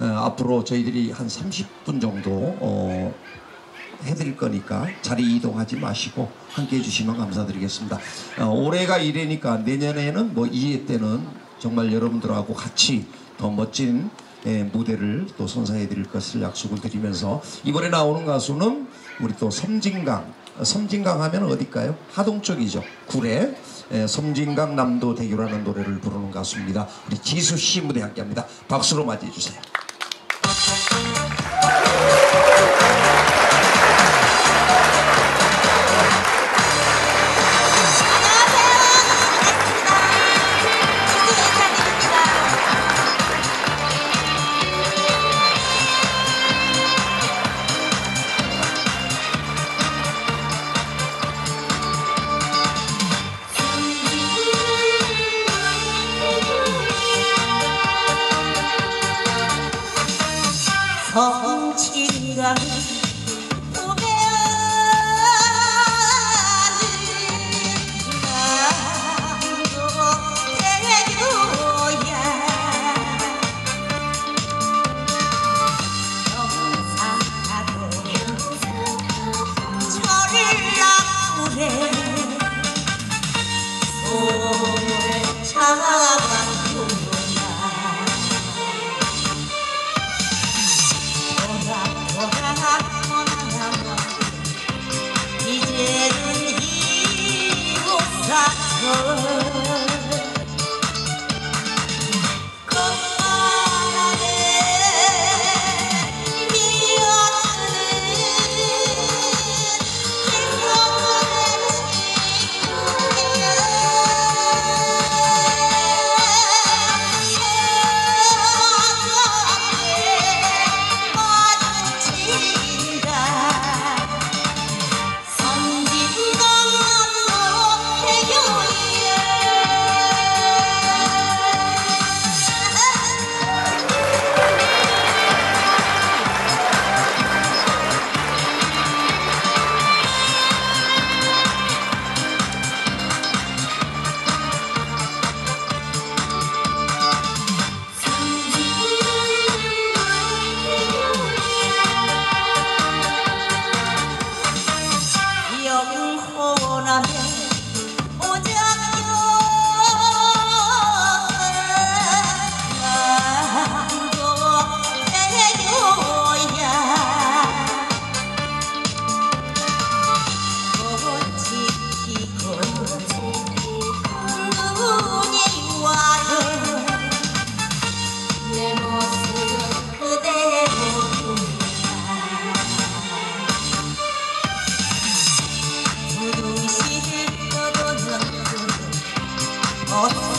어, 앞으로 저희들이 한 30분 정도 어, 해드릴 거니까 자리 이동하지 마시고 함께 해주시면 감사드리겠습니다. 어, 올해가 1회니까 내년에는 뭐 2회 때는 정말 여러분들하고 같이 더 멋진 예, 무대를 또 선사해 드릴 것을 약속을 드리면서 이번에 나오는 가수는 우리 또 섬진강 어, 섬진강 하면 어딜까요? 하동 쪽이죠. 구례 예, 섬진강 남도 대교라는 노래를 부르는 가수입니다. 우리 지수 씨 무대 함께합니다. 박수로 맞이해 주세요. love love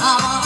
Oh.